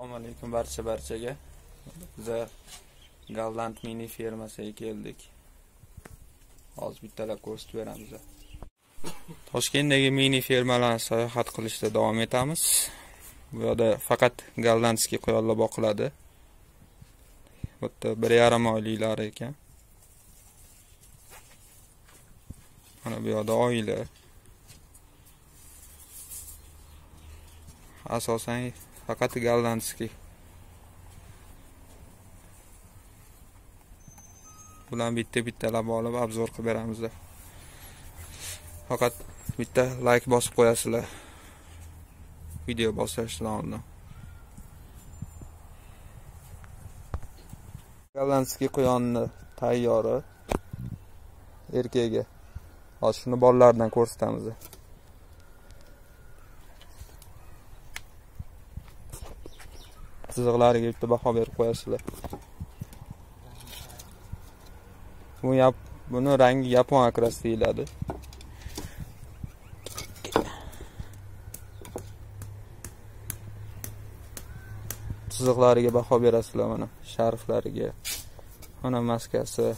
assalomu alaykum barcha barchaga. Biza golland mini fermasiga keldik. Hozir bittalab ko'rsatib beramiz. Toshkentdagi mini fermalarni sayohat qilishda davom etamiz. Bu yerda faqat gollandskiy quyonlar boqiladi. Bu yerda bir yarim oyliklar ekan. Mana bu yoqda oila asosan faqat gollandskiy bularni bitta bittalab olib obzor qilib beramizlar faqat bitta like bosib qo'yasizlar. Video boshlashdan oldin gollandskiy quyonni tayyori erkagi hozir shuni bolalardan ko'rsatamiz chiziqlariga bitta baho berib qo'yasizlar. Bu yap buni rangi yapon akras deyiladi. Chiziqlariga baho berasizlar mana sharflariga. Mana maskasi.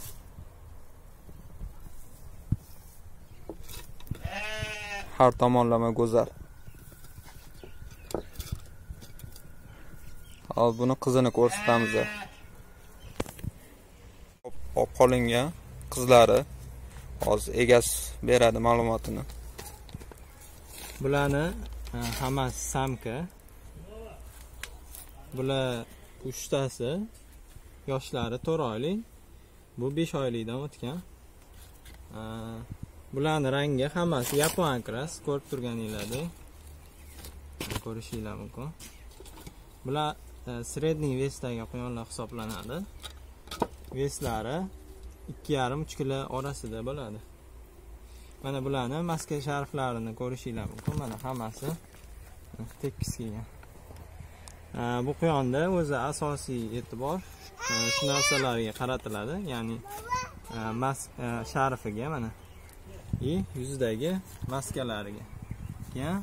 Har tomonlama go'zal. Hozir buni qizini ko'rsatamiz olib qolingan qizlari hozir egasi beradi ma'lumotini. Bularni hammasi samka. Bular uchtasi yoshlari to'rt oylik. Bu besh oylikdan o'tgan. Bularni rangi hammasi yapon akras ko'rib turganinglardek ko'rishinglar mumkin. Bular e, средний vesdagi quyonlar hisoblanadi. Veslari ikki yarim uch kilo orasida bo'ladi. Mana bularni maska sharflarini ko'rishinglar mumkin. Mana hammasi tekis kelgan. Bu quyonda o'zi asosiy e'tibor e, shu narsalarga qaratiladi. Ya'ni e, maska e, sharfiga mana и yuzidagi maskalariga. Keyin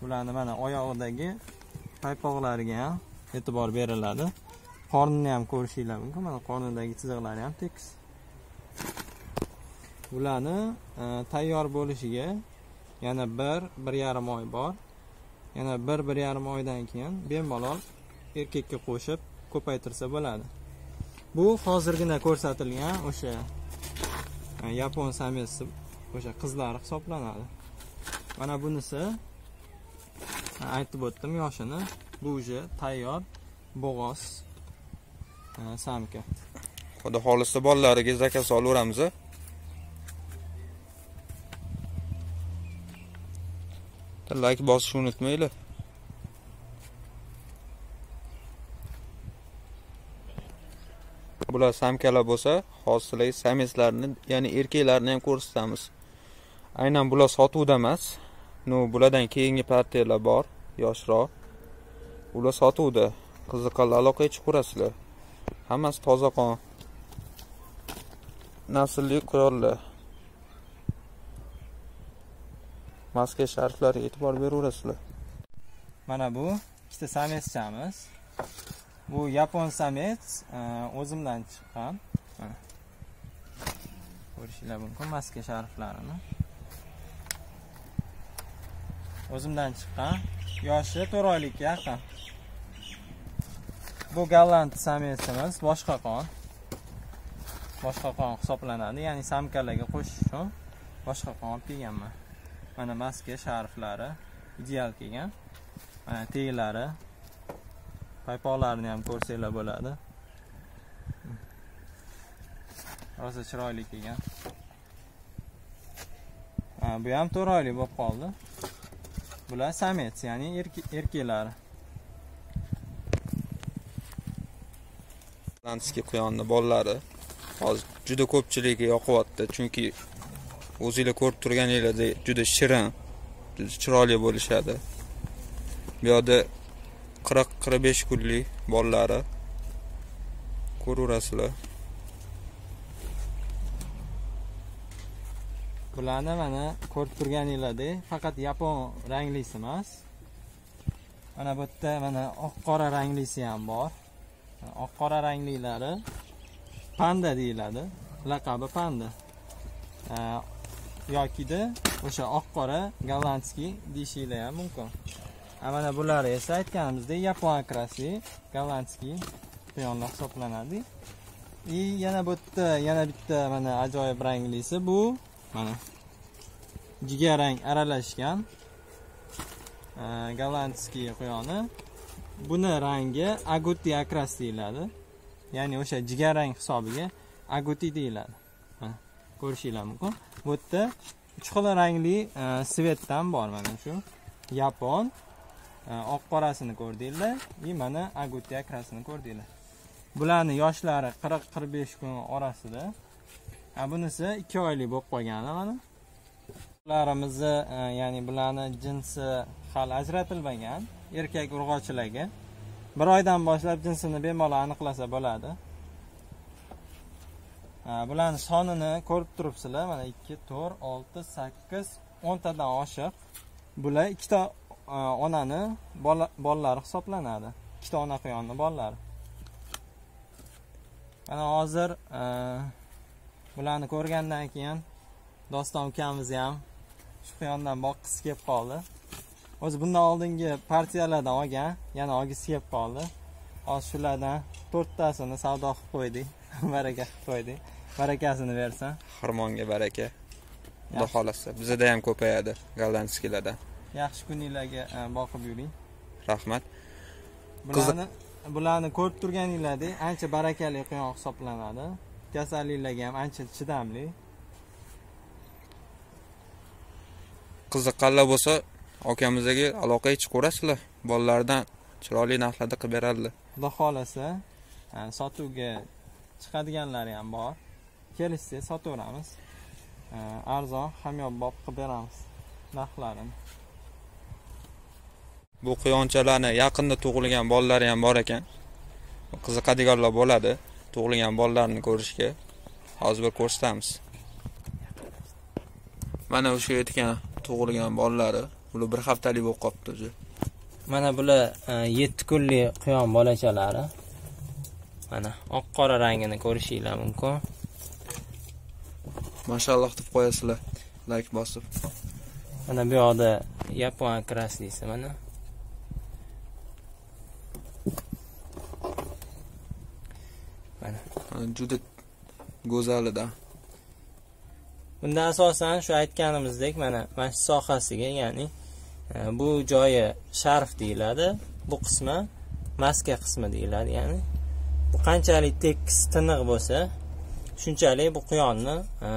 bularni mana oyog'idagi paypoqlariga ham e'tibor beriladi. Qornini ham ko'rishinglar mumkin. Mana qornidagi chiziqlari ham tekis. Bularni e, tayyor bo'lishiga yana bir bir yarim oy bor. Yana bir bir yarim oydan keyin bemalol erkakka qo'shib ko'paytirsa bo'ladi. Bu hozirgina ko'rsatilgan o'sha e, yapon samesi o'sha qizlari hisoblanadi. Mana bunisi e, aytib o'tdim yoshini bu уже tayyor bo'g'oz. Samka xudo xohlasa bolalariga zakaz olaveramiz layk bosishni unutmanglar. Bular samkalar bo'lsa hozir sizlarga samislarni ya'ni erkaklarni ham ko'rsatamiz. Aynan bular sotuvda emas. No bulardan keyingi partiyalar bor yoshroq. Ular sotuvda. Qiziqqanlar aloqaga chiqurasizlar hammasi toza qon. Naslli qurollar. Maska sharflariga e'tibor beraverasizlar mana bu ikkita sametschamiz. bu yapon samets e, o'zimdan chiqqan. Mana. Ko'rishinglar mumkin maska sharflarini. O'zimdan chiqqan. Yoshi to'rt oylikka yaqin bu golland samesimiz boshqa qon. Boshqa qon hisoblanadi ya'ni samkalarga qo'shish uchun boshqa qon olib kelganman mana maska sharflari ideal kelgan mana teglari paypoqlarini ham ko'rsanglar bo'ladi. Rosa chiroyli kelgan Ha, bu ham to'rt oylik bo'lib qoldi. Bular samets ya'ni erkaklari Atlantiskiy quyonni bolalari hozir juda ko'pchilikka yoqyapti chunki o'zinglar ko'rib turganingizdek juda shirin juda chiroyli bo'lishadi. Bu yoqda qirq qirq besh kunlik bolalari ko'raverasizlar bularni mana ko'rib turganinglardek faqat yapon ranglisi emas. Mana bu yerda mana oq qora ranglisi ham bor. Oq qora ranglilari panda deyiladi laqabi panda. Yokida o'sha oq qora gollandskiy deyishinglar ham mumkin. A mana bular esa aytganimizdek yapon akrasi gollandskiy quyonlar hisoblanadi. И yana bu yerda yana bitta mana ajoyib ranglisi bu mana. Jigarrang aralashgan e, gollandskiy quyoni. Buni rangi aguti akras deyiladi. Ya'ni o'sha jigarrang hisobiga aguti deyiladi. Mana ko'rishinglar mumkin. Bu yerda uch xil rangli e, svetdan bor mana shu. Yapon e, oq qorasini ko'rdinglar и mana aguti akrasini ko'rdinglar. Bularni yoshlari qirq qirq besh kun orasida bunisi ikki oylik bo'lib qolgan mana. Ularimizni e, ya'ni bularni jinsi hali ajratilmagan erkak urg'ochilarga bir oydan boshlab jinsini bemalol aniqlasa bo'ladi. Bularni sonini ko'rib turibsizlar mana ikki to'rt olti sakkiz o'ntadan oshiq. Bular ikkita e, onani bolalari hisoblanadi. Ikkita ona quyonni bolalari. Mana hozir e, bularni ko'rgandan keyin doston ukamiz ham shu quyondan boqqisi kelib qoldi. O'zi bundan oldingi partiyalardan olgan yana olgisi kelib qoldi. Hozir shulardan to'rttasini savdo qilib qo'ydik. Baraka qilib qo'ydik. Barakasini bersin. Xirmonga baraka. Xudo xohlasa bizada ham ko'payadi gollandskiylardan yaxshi kuninglarga boqib yuring. Rahmat. Bularni bularni ko'rib turganinglardek ancha barakali quyon hisoblanadi kasalliklarga ham ancha chidamli. Qiziqqanlar bo'lsa akamizga aloqaga chiqaverasizlar bolalardan chiroyli narxlarda qilib beradilar xudo xohlasa sotuvga chiqadiganlari ham bor. Kelishsangiz sotaveramiz. Arzon hamyonbop qilib beramiz narxlarini. Bu quyonchalarni yaqinda tug'ilgan bolalari ham bor ekan. Qiziqadiganlar bo'ladi tug'ilgan bolalarni ko'rishga hozir bir ko'rsatamiz. Mana o'sha aytgan tug'ilgan bolalari bular bir haftalik bo'lib qolibdi уже mana bular yetti kunlik quyon bolachalari. Mana oq qora rangini ko'rishinglar mumkin. Mashalloh deb qo'yasizlar layk bosib. Mana bu yoqda yapon kraslisi mana mana juda go'zalida. Bunda asosan shu aytganimizdek mana mana shu sohasiga ya'ni e, bu joyi sharf deyiladi bu qismi maska qismi deyiladi ya'ni bu qanchalik tekis tiniq bo'lsa shunchalik bu quyonni e,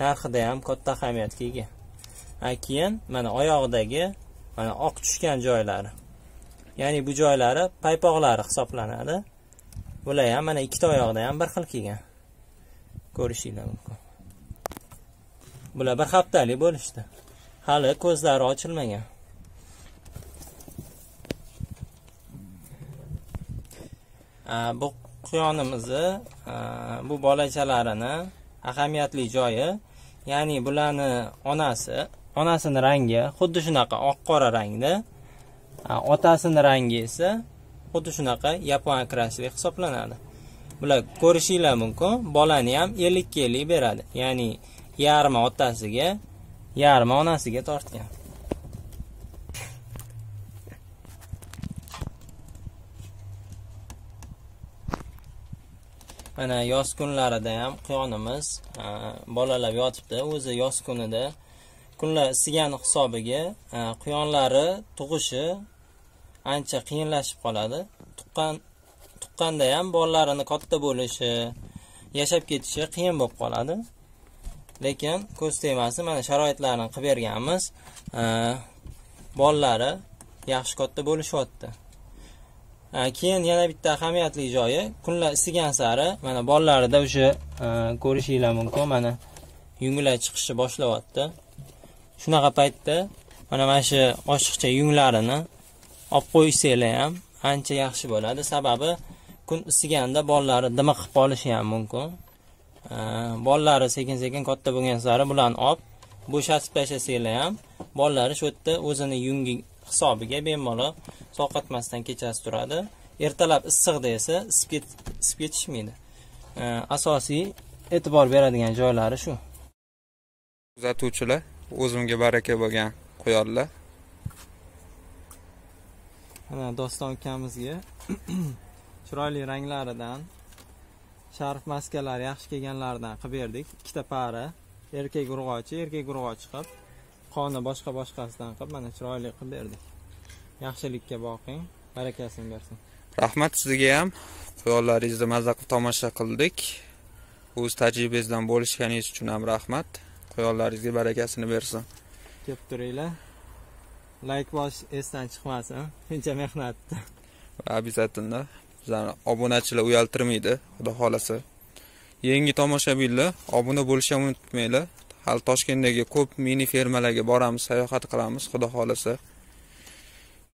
narxida ham katta ahamiyatga ega. Keyin mana oyog'idagi mana oq tushgan joylari ya'ni bu joylari paypoqlari hisoblanadi. Bular ham mana ikkita oyoqda ham bir xil kelgan. Ko'rishinglar mumkin. Bular bir haftalik bo'lishdi. Hali ko'zlari ochilmagan. Bu quyonimizni bu bolachalarini ahamiyatli joyi ya'ni bularni onasi onasini rangi xuddi shunaqa oq qora rangda otasini rangi esa xuddi shunaqa yapon akrasli hisoblanadi. Bular ko'rishinglar mumkin. Bolani ham ellikka ellik beradi. Ya'ni yarmi otasiga yarmi onasiga tortgan. Mana yoz kunlarida ham quyonimiz bolalar yotibdi. O'zi yoz kunida kunlar isigani hisobiga quyonlari tug'ishi ancha qiyinlashib qoladi. Tuqqan tuqqanda ham bolalarini katta bo'lishi yashab ketishi qiyin bo'lib qoladi. Lekin ko'z tegmasin mana sharoitlarni qilib berganmiz. Bolalari yaxshi katta bo'lishyapti. Keyin yana bitta ahamiyatli joyi kunlar isigan sari mana bolalarida o'sha ko'rishinglar mumkin. Mana yunglar chiqishni boshlayapti shunaqa paytda mana mana shu oshiqcha yunglarini olib qo'ysanglar ham ancha yaxshi bo'ladi. Sababi kun isiganda bolalari dimiqib qolishi ham mumkin. Bolalari sekin sekin katta bo'lgan sari bularni olib bo'shatib tashlasanglar ham bolalari shu yerda o'zini yungi hisobiga bemalol sovqatmasdan kechasi turadi. Ertalab issiqda esa isib isib ketishmaydi. Asosiy e'tibor beradigan joylari shu. Kuzatuvchilar o'zimga baraka bo'lgan quyonlar. Mana doston ukamizga chiroyli ranglaridan sharf maskalari yaxshi kelganlaridan qilib berdik. Ikkita para erkak urg'ochi erkak urg'ochi qilib qoni boshqa boshqasidan qilib mana chiroyli qilib berdik. Yaxshilikka boqing barakasini bersin. Rahmat sizga ham. Quyonlaringizni mazza qilib tomosha qildik. O'z tajribangizdan bo'lishganingiz uchun ham rahmat. Quyonlaringizga barakasini bersin. Kelib turinglar layk bosish esdan chiqmasin shuncha mehnatni обязательно bizlarni obunachilar uyaltirmaydi xudo xohlasa. Yangi tomoshabinlar obuna bo'lishni ham unutmanglar hali toshkentdagi ko'p mini fermalarga boramiz sayohat qilamiz xudo xohlasa.